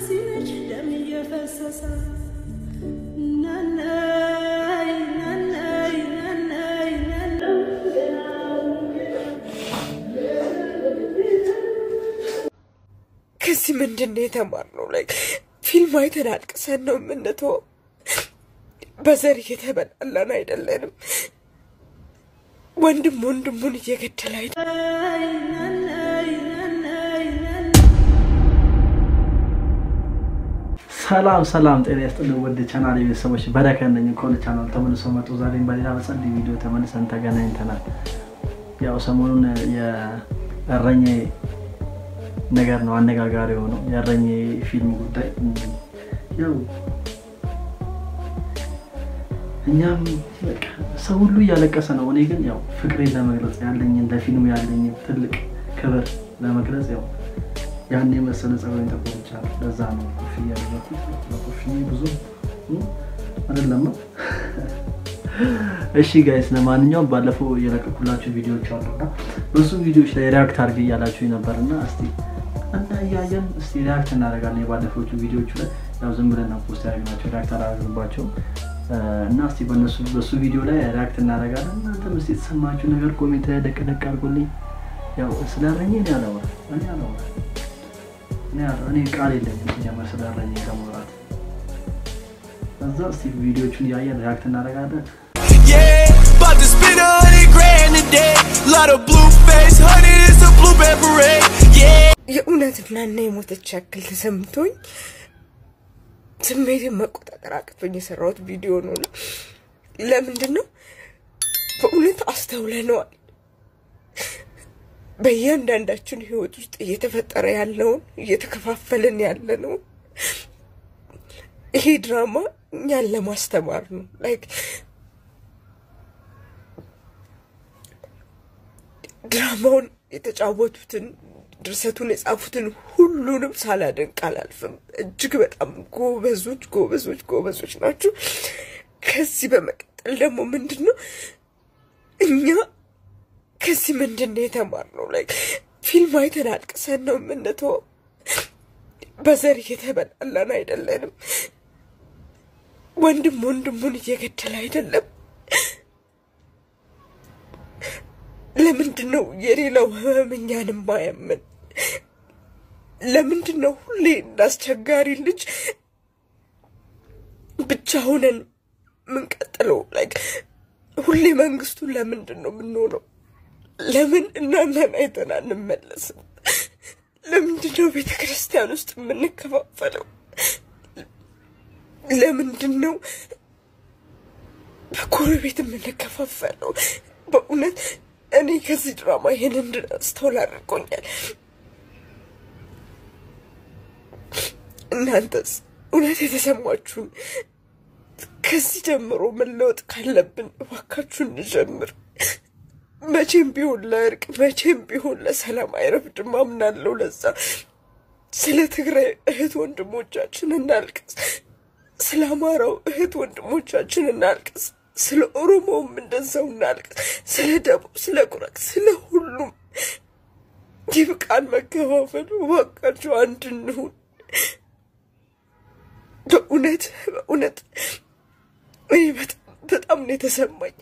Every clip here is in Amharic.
ሲመች ደም እየፈሰሰ ናናይ ናናይ ናናይ ከዚህ ምንድን ነው የተማርነው? ላይ ፊልም አይተን አልቅሰን ነው የምንተወው። በዘር እየተበላላን አይደለንም። ወንድም ወንድሙን እየገደለ አይደለም። ሰላም ሰላም፣ ጤና ይስጥልን ውድ ቻናል ቤተሰቦች፣ በረከት ነኝ። ከሆነ ቻናል ተመልሶ መጡ። ዛሬም በሌላ በጸልይ ቪዲዮ ተመልሰን ተገናኝተናል። ያው ሰሞኑን የእረኛዬ ነገር ነው አነጋጋሪ የሆነው የእረኛዬ ፊልም ጉዳይ። ያው እኛም ሰው ሁሉ እያለቀሰ ነው። እኔ ግን ያው ፍቅሬን ለመግለጽ ያለኝን ለፊልሙ ያለኝን ትልቅ ክብር ለመግለጽ ያው ያን የመሰለ ጸጉሬን ተቆርጫለሁ። ለዛ ነው ኮፍያ ያደረኩት። ኮፍያ ብዙ አይደለም። እሺ guys፣ ለማንኛውም ባለፈው የለቀኩላችሁ ቪዲዮዎች አሉና በሱ ቪዲዮዎች ላይ react አድርግ እያላችሁ ነበር እና እስቲ እና እያየን እስቲ react እናደርጋለን። የባለፈዎቹ ቪዲዮቹ ላይ ያው ዝም ብለን post ያደረግናቸው react አላደረግንባቸው እና እስቲ በእነሱ በሱ ቪዲዮ ላይ react እናደርጋለን። እናንተም እስቲ የተሰማችሁ ነገር comment ላይ ደቀቅ ደቀቅ ያው እረኜ እኔ አላወራም እኔ አላወራም እኔ ቃል የለኝም ሲጀመር እረኜ ከማውራት። እዛ እስቲ ቪዲዮቹን እያየን ሪያክት እናደርጋለን።. የእውነት እናና የሞተች ያክል ተሰምቶኝ ስሜትን መቆጣጠር አቅቶኝ የሰራሁት ቪዲዮ ነው። ለምንድን ነው በእውነት አስተውለነዋል። በእያንዳንዳችን ህይወት ውስጥ እየተፈጠረ ያለውን እየተከፋፈልን ያለነውን ይሄ ድራማ እኛን ለማስተማር ነው። like ድራማውን የተጫወቱትን ድርሰቱን የጻፉትን ሁሉንም ሳላደንቅ አላልፍም። እጅግ በጣም ጎበዞች ጎበዞች ጎበዞች ናቸው። ከዚህ በመቀጠል ደግሞ ምንድን ነው እኛ ከዚህ ምንድን ነው የተማርነው? ላይ ፊልም አይተን አልቅሰን ነው የምንተወው። በዘር እየተበላላን አይደለንም። ወንድም ወንድሙን እየገደለ አይደለም። ለምንድን ነው የሌላው ህመም እኛን ማያምን? ለምንድን ነው ሁሌ እንዳስቸጋሪ ልጅ ብቻ ሆነን የምንቀጥለው? like ሁሌ መንግስቱን ለምንድን ነው የምንሆነው? ለምን እናንተን አይተን አንመለስም? ለምንድን ነው ቤተ ክርስቲያን ውስጥ የምንከፋፈለው? ለምንድን ነው በጎረቤት የምንከፋፈለው? በእውነት እኔ ከዚህ ድራማ ይህን እንድናስተውል አድርጎኛል። እናንተስ እውነት የተሰማችሁን ከዚህ ጀምሮ መለወጥ ካለብን እባካችሁ እንጀምር። መቼም ቢሆን ለእርቅ መቼም ቢሆን ለሰላም አይረፍድም አምናለሁ። ለዛ ስለ ትግራይ እህት ወንድሞቻችን እናልቅስ፣ ስለ አማራው እህት ወንድሞቻችን እናልቅስ፣ ስለ ኦሮሞውም እንደዛው እናልቅስ፣ ስለ ደቡብ፣ ስለ ጉራግ፣ ስለ ሁሉም ይብቃን መከፋፈል። እባካችሁ አንድ እንሁን። በእውነት በእውነት በጣም ነው የተሰማኝ።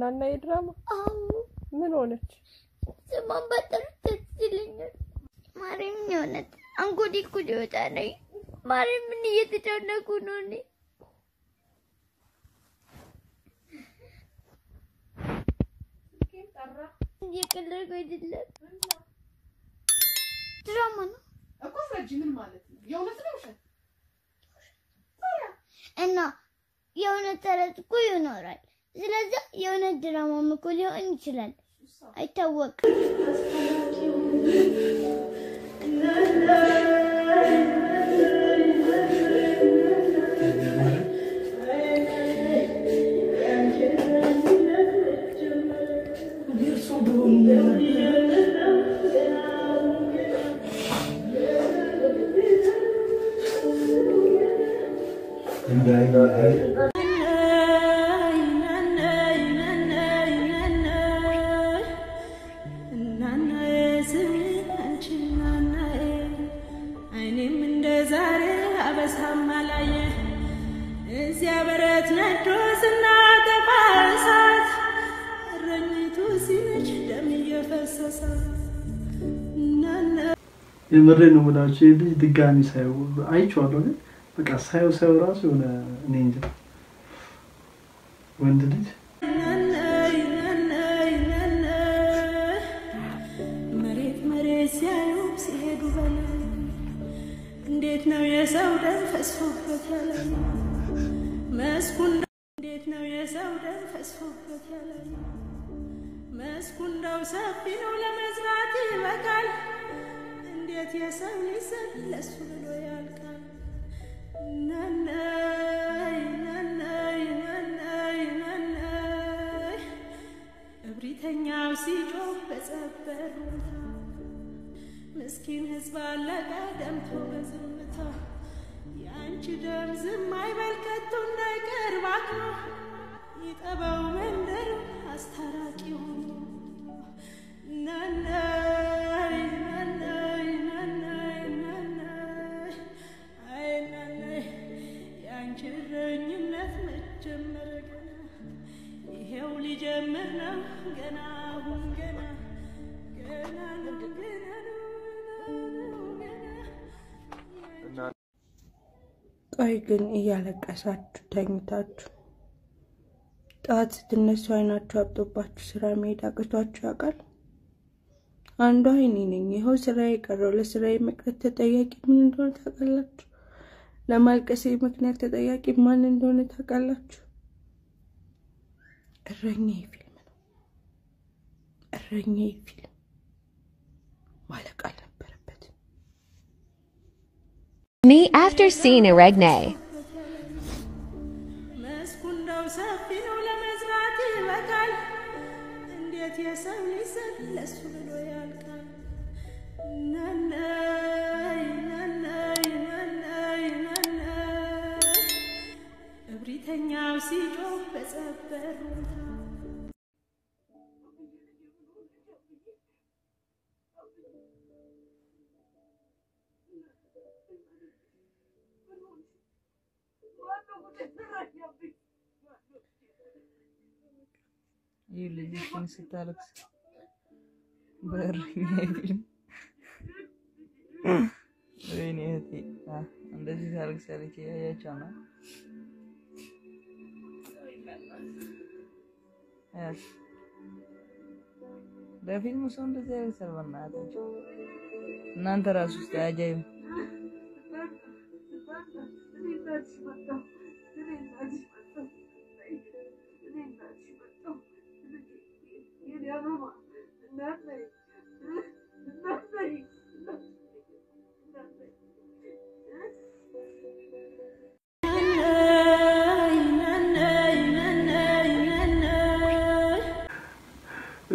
የናና ድራማ ምን ሆነች? ስሟን በጣም ደስ ይለኛል። ማርያም የእውነት አንጎዴ እኮ ሊወጣ ነው። ማርያም ምን እየተጨነቁ ነው? እኔ እየቀለድኩ አይደለም። ድራማ ነው እኮ ፍረጂ። ምን ማለት ነው? የእውነት ነው ውሸት? እና የእውነት ተረት እኮ ይኖራል። ስለዚህ የእውነት ድራማም እኮ ሊሆን ይችላል። አይታወቅም። አይኔም የምሬ ነው የምላችሁ። ልጅ ድጋሚ ሳየው አይቼዋለሁ፣ ግን በቃ ሳየው ሳየው ራሱ የሆነ እኔ እንጃ። ወንድ ልጅ መሬት መሬት ሲያዩ ሲሄዱ በላይ እንዴት ነው የሰው ደም ፈስፎበት ያለ መስኩ እንደ- እንዴት ነው የሰው ደም ፈስፎበት ያለ መስኩ እንደው ሰፊ ነው ለመዝራት ይበቃል። እንዴት የሰው ሊሰጥ ለሱ ብሎ ያልቃል? ናናይ ናናይ ናናይ ናናይ እብሪተኛው ሲጮህ በጸበር ምስኪን ሕዝብ አለቀ ደምቶ በዝምታ። የአንቺ ደም ዝም አይበል ከቶ እንዳይቀር ባክኖ ይጠበው መንደር አስታራቂ ሆኖ ናናይ ናናይ ናናይ ናናይ አይ ናናይ የአንቺ እረኝነት መጀመር ገና ይሄው ሊጀምር ነው ገና አሁን ገና ገና ነው ገና ቆይ ግን እያለቀሳችሁ ተኝታችሁ ጠዋት ስትነሱ አይናችሁ አብጦባችሁ ስራ መሄድ አቅቷችሁ ያውቃል? አንዷ እኔ ነኝ። ይኸው ስራ የቀረው ለስራ መቅረት ተጠያቂ ምን እንደሆነ ታውቃላችሁ? ለማልቀሴ ምክንያት ተጠያቂ ማን እንደሆነ ታውቃላችሁ? እረኛዬ ፊልም ነው። እረኛዬ ፊልም ማለቅ አልነበረበትም። Me after seeing Eregne. ሰፊ ነው ለመዝራት ይበቃል። እንዴት የሰው ሊሰጥ ለሱ ብሎ ያልቃል? ናናይ ናናይ ናናይ ናናይ እብሪተኛው ሲጮህ በጸበር ይህ ልጅሽን ስታለቅስ በእረኛ ወይኔ እህቴ እንደዚህ ታለቅሳለች። ያያቸው ነው በፊልሙ ሰው እንደዚህ ያለቅሳል። በእናታቸው እናንተ ራሱ ውስጥ አጃይብ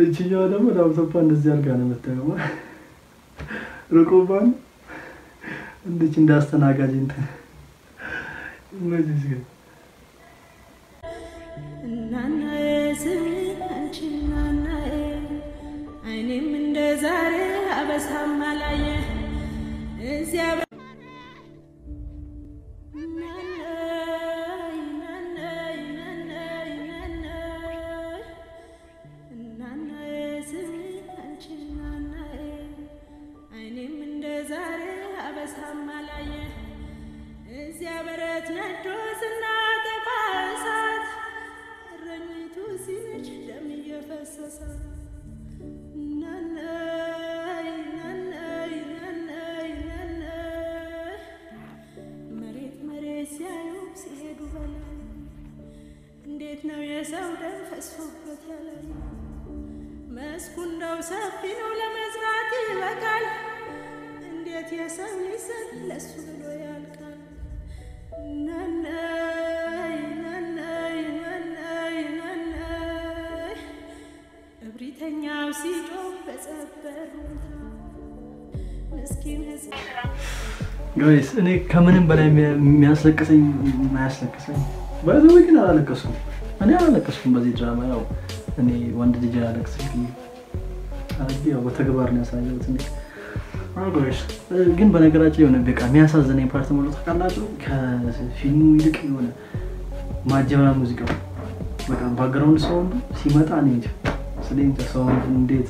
እችኛዋ ደግሞ ላፕቶፓ እንደዚህ አድርጋ ነው የምትጠቀመው። ርቆባን እንድች እንዳስተናጋጅ እንትን ግን አይኔም እንደ ዛሬ አበሳም ስናጠፋ እሳት እረኝቱ ናናይ መሬት መሬት ሲያዩ ሲሄዱ እንዴት ነው የሰው ደም ፈስፎበት ያለ መስኩ ሰፊ ነው ለመዝራት ይበቃል። እንዴት የሰው ዘር ለሱ ብሎ guys እኔ ከምንም በላይ የሚያ- የሚያስለቅሰኝ የማያስለቅሰኝ ባይዘ ግን አላለቀስኩም። እኔ አላለቀስኩም በዚህ ድራማ። ያው እኔ ወንድ ልጅ አረግ ያው በተግባር ነው ያሳየሁት። ግን በነገራችን የሆነ በቃ የሚያሳዝነኝ part ሙሉ ታውቃላችሁ፣ ከፊልሙ ይልቅ የሆነ ማጀቢያ ሙዚቃው በቃ background sound ኡ ሲመጣ እኔ ስለ እንጃ sound ኡ እንዴት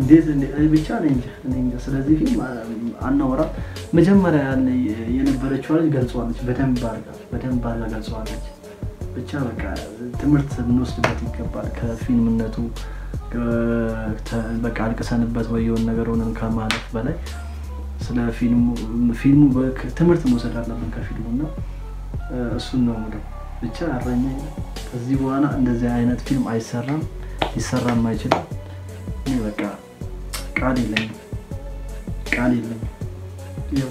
እንዴት ብቻ እንጃ ስለዚህ ፊልም አናወራ። መጀመሪያ ያለ የነበረችው ልጅ ገልጸዋለች፣ በደንብ አድርጋ በደንብ አድርጋ ገልጸዋለች። ብቻ በቃ ትምህርት ልንወስድበት ይገባል ከፊልምነቱ በቃ አልቅሰንበት የሆነ ነገር ሆነን ከማለት በላይ ስለ ፊልሙ ትምህርት መውሰድ አለብን ከፊልሙ እና እሱን ነው የምለው። ብቻ እረኛ ከዚህ በኋላ እንደዚህ አይነት ፊልም አይሰራም፣ ሊሰራም አይችልም። እኔ በቃ ቃል የለኝም፣ ቃል የለኝም። ያው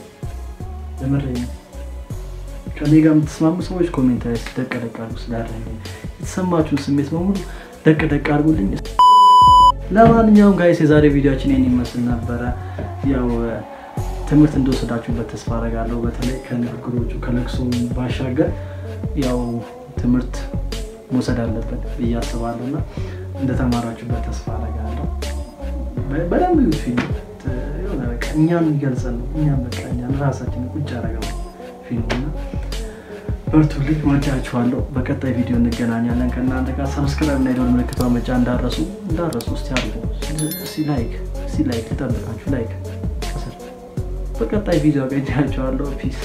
ከኔ ጋር የምትስማሙ ሰዎች comment ላይ ደቅ ደቅ ስላረኝ የተሰማችሁን ስሜት በሙሉ ደቅ ደቅ አድርጉልኝ። ለማንኛውም guys የዛሬ ቪዲዮአችን ይህን ይመስል ነበረ። ያው ትምህርት እንደወሰዳችሁበት ተስፋ አደርጋለሁ። በተለይ ከንግግሮቹ ከለቅሶ ባሻገር ያው ትምህርት መውሰድ አለበት ብዬ እና እንደተማራችሁበት ተስፋ አደርጋለሁ። በደንብ ፊልም እኛን የሚገልጸን ነው። እኛን በቃ እኛን ራሳችን ቁጭ ያደረገው ፊልሙ እና በርቱልኝ፣ ወዳችኋለሁ። በቀጣይ ቪዲዮ እንገናኛለን ከእናንተ ጋር። subscribe እና የደወል ምልክቷ መጫን እንዳትረሱ እንዳትረሱ አድርጉ። እስቲ like like ልጠብቃችሁ like በቀጣይ ቪዲዮ አገኛችኋለሁ። peace